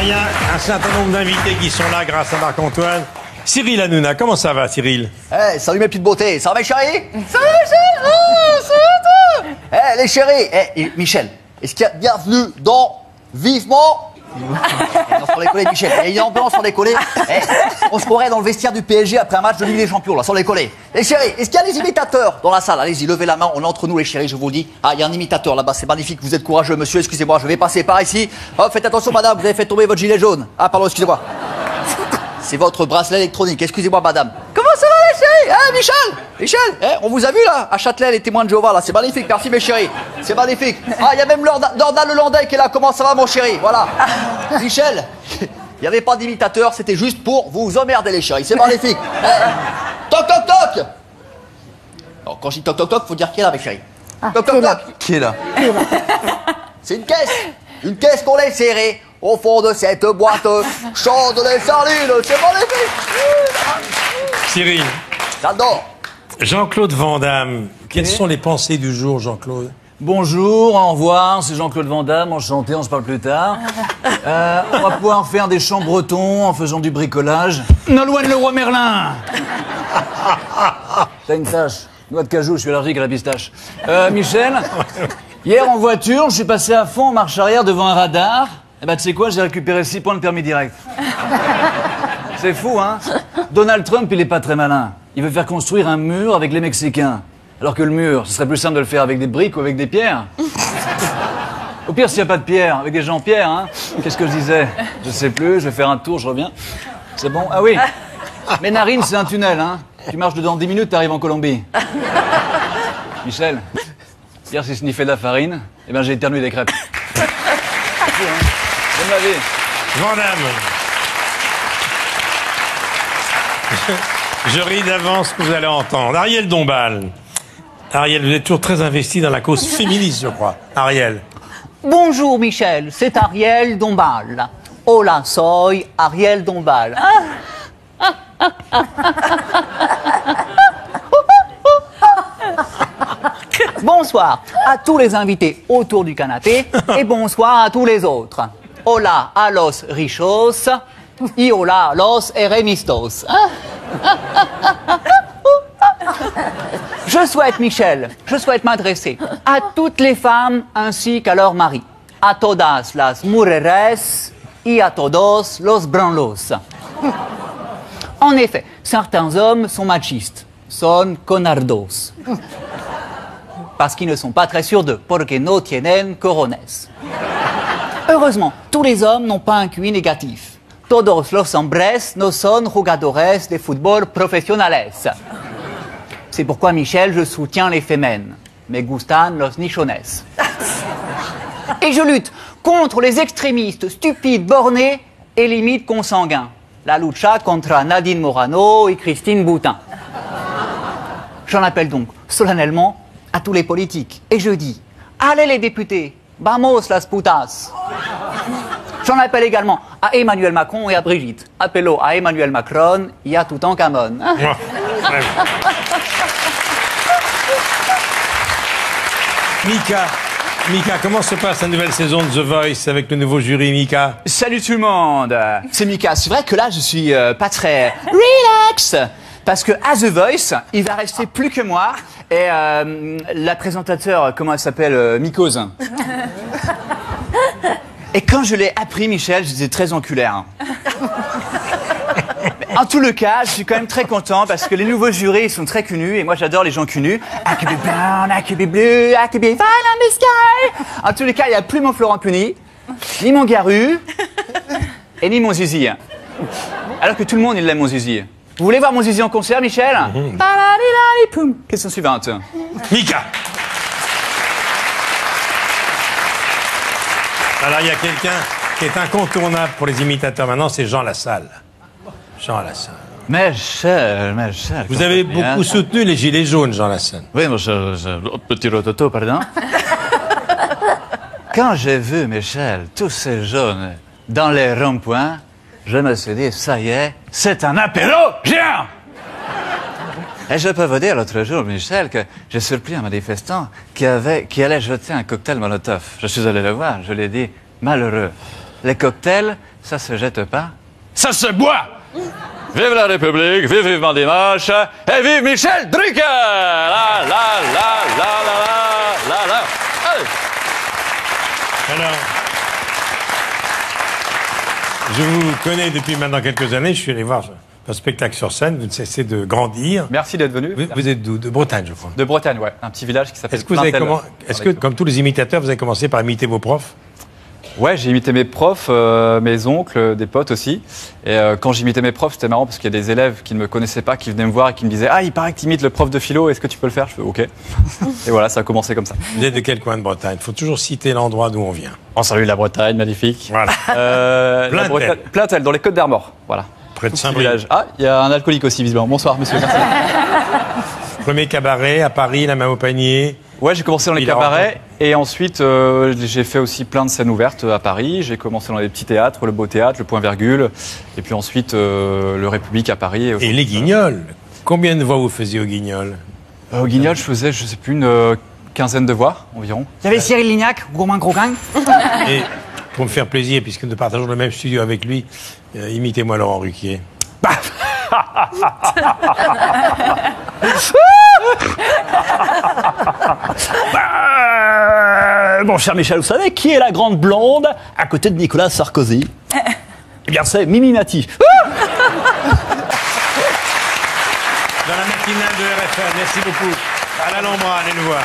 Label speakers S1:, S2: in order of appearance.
S1: Il y a un certain nombre d'invités qui sont là grâce à Marc-Antoine. Cyril Hanouna, comment ça va, Cyril?
S2: Eh, salut mes petites beautés, ça va mes chéris? Salut Michel oh, salut toi? Eh, les chéris. Eh, et Michel, est-ce qu'il y a bienvenue dans Vivement sans Michel. Il ambiance sans déconner. Eh, on se croirait dans le vestiaire du PSG après un match de Ligue des Champions, là, sans déconner. Les chéris, est-ce qu'il y a des imitateurs dans la salle? Allez-y, levez la main, on est entre nous, les chéris, je vous le dis. Ah, il y a un imitateur là-bas, c'est magnifique, vous êtes courageux, monsieur, excusez-moi, je vais passer par ici. Oh, faites attention, madame, vous avez fait tomber votre gilet jaune. Ah, pardon, excusez-moi. C'est votre bracelet électronique, excusez-moi, madame. Chéris Hein, Michel Michel eh, On vous a vu, là, à Châtelet, les témoins de Jéhovah, là, c'est magnifique, merci, mes chéris. C'est magnifique. Ah, il y a même Lorda Lorda le Landais qui est là, comment ça va, mon chéri? Voilà. Michel il n'y avait pas d'imitateur, c'était juste pour vous emmerder les chéris. C'est magnifique. Eh, toc toc toc Alors, Quand je dis toc toc toc, faut dire qui est là, mes chéris. toc toc toc
S3: Qui est là?
S2: C'est une caisse Une caisse qu'on laisse serrer au fond de cette boîte. Chante les sardines, c'est magnifique
S1: Cyril,
S2: J'adore
S1: Jean-Claude Van Damme, quelles sont les pensées du jour, Jean-Claude?
S3: Bonjour, au revoir, c'est Jean-Claude Van Damme, enchanté, on se parle plus tard. Euh, on va pouvoir faire des chants bretons en faisant du bricolage. Nolwenn le roi Merlin T'as une tâche. Noix de cajou, je suis allergique à la pistache. Euh, Michel, hier en voiture, je suis passé à fond en marche arrière devant un radar. Et bah tu sais quoi, j'ai récupéré 6 points de permis direct. C'est fou, hein? Donald Trump, il est pas très malin. Il veut faire construire un mur avec les Mexicains. Alors que le mur, ce serait plus simple de le faire avec des briques ou avec des pierres. Au pire, s'il n'y a pas de pierre, avec des gens pierres, hein Qu'est-ce que je disais Je sais plus, je vais faire un tour, je reviens. C'est bon? Ah oui Mes narines, c'est un tunnel, hein Tu marches dedans 10 minutes, t'arrives en Colombie. Michel, hier, si sniffé de la farine, eh ben j'ai éternué des crêpes. Hein la vie.
S1: Van Damme. Je, ris d'avance que vous allez entendre. Ariel Dombal. Ariel, vous êtes toujours très investi dans la cause féministe, je crois. Ariel.
S4: Bonjour Michel, c'est Ariel Dombal. Hola, soy Ariel Dombal. Bonsoir à tous les invités autour du canapé et bonsoir à tous les autres. Hola a los richos y hola a los eremistos. Je souhaite, Michel, je souhaite m'adresser à toutes les femmes ainsi qu'à leurs maris. A todas las mujeres y a todos los branlos. En effet, certains hommes sont machistes, son conardos. Parce qu'ils ne sont pas très sûrs d'eux, porque no tienen corones. Heureusement, tous les hommes n'ont pas un QI négatif. Todos los hombres no son jugadores de fútbol profesionales. C'est pourquoi, Michel, je soutiens les femmes. Me gustan los nichones. Et je lutte contre les extrémistes stupides, bornés et limite consanguins. La lucha contra Nadine Morano et Christine Boutin. J'en appelle donc solennellement à tous les politiques. Et je dis, allez les députés, vamos las putas. J'en appelle également à Emmanuel Macron et à Brigitte. Appello à Emmanuel Macron et à Toutankhamon.
S1: Moi, ouais. Mika, Mika, comment se passe la nouvelle saison de The Voice avec le nouveau jury, Mika?
S3: Salut tout le monde C'est Mika. C'est vrai que là, je suis euh, pas très relax parce que à The Voice, il va rester plus que moi et euh, la présentateur, comment elle s'appelle, euh, Mycose. Et quand je l'ai appris, Michel, j'étais très enculaire. hein. En tout le cas, je suis quand même très content parce que les nouveaux jurys ils sont très connus et moi j'adore les gens connus. I could be brown, I could be blue, I could be fine on the sky. En tous les cas, il n'y a plus mon Florent Pugny, ni mon Garu, et ni mon Zizi. Alors que tout le monde il aime mon Zizi. Vous voulez voir mon Zizi en concert, Michel? Ba-la-di-la-di-poum. Question suivante.
S1: Mika Alors, il y a quelqu'un qui est incontournable pour les imitateurs maintenant, c'est Jean Lassalle. Jean Lassalle.
S3: Michel, Michel.
S1: Vous avez beaucoup soutenu les Gilets jaunes, Jean Lassalle.
S3: Oui, moi, je, je- petit rototo, pardon. Quand j'ai vu, Michel, tous ces jeunes dans les ronds-points, je me suis dit, ça y est, c'est un apéro géant Et je peux vous dire l'autre jour, Michel, que j'ai surpris un manifestant qui, avait, qui allait jeter un cocktail Molotov. Je suis allé le voir, je lui ai dit, malheureux, Les cocktails, ça se jette pas, ça se boit Vive la République, vive vivement Dimanche, et vive Michel Drucker La la la la la la la la.
S1: Alors, je vous connais depuis maintenant quelques années. Je suis allé voir un spectacle sur scène. Vous ne cessez de grandir.
S3: Merci d'être venu.
S1: Vous, vous êtes De Bretagne, je crois.
S3: De Bretagne, ouais. Un petit village qui s'appelle
S1: Est-ce que vous avez
S3: Plaintel.
S1: comment Est-ce que, comme tous les imitateurs, vous avez commencé par imiter vos profs?
S3: Ouais, j'ai imité mes profs, euh, mes oncles, des potes aussi. Et euh, quand j'imitais mes profs, c'était marrant parce qu'il y a des élèves qui ne me connaissaient pas, qui venaient me voir et qui me disaient Ah, il paraît que tu imites le prof de philo, est-ce que tu peux le faire Je fais OK. et voilà, ça a commencé comme ça.
S1: Vous êtes de quel coin de Bretagne? Il faut toujours citer l'endroit d'où on vient.
S3: On salue la Bretagne, magnifique.
S1: Voilà.
S3: Euh, la
S1: Plaintel.
S3: Bretagne- Plaintel, dans les Côtes d'Armor. Voilà.
S1: Près de Saint-Brieuc.
S3: Ah, il y a un alcoolique aussi, visiblement. Bonsoir, monsieur. Merci.
S1: Premier cabaret à Paris, la main au panier.
S3: Ouais, j'ai commencé dans les cabarets et ensuite euh, j'ai fait aussi plein de scènes ouvertes à Paris. J'ai commencé dans les petits théâtres, le Beau Théâtre, le Point Virgule, et puis ensuite euh, le République à Paris.
S1: Et les guignols. Combien de voix vous faisiez aux guignols
S3: Euh, Au Guignol, je faisais, je sais plus, une euh, quinzaine de voix environ.
S4: Il y avait Cyril Lignac, gourmand.
S1: Et pour me faire plaisir, puisque nous partageons le même studio avec lui, euh, imitez-moi Laurent Ruquier.
S5: Euh, mon cher Michel, vous savez qui est la grande blonde à côté de Nicolas Sarkozy? Eh bien, c'est Mimi Mati.
S1: Dans la matinale de RFM, merci beaucoup. À l'Alhambra, allez le voir.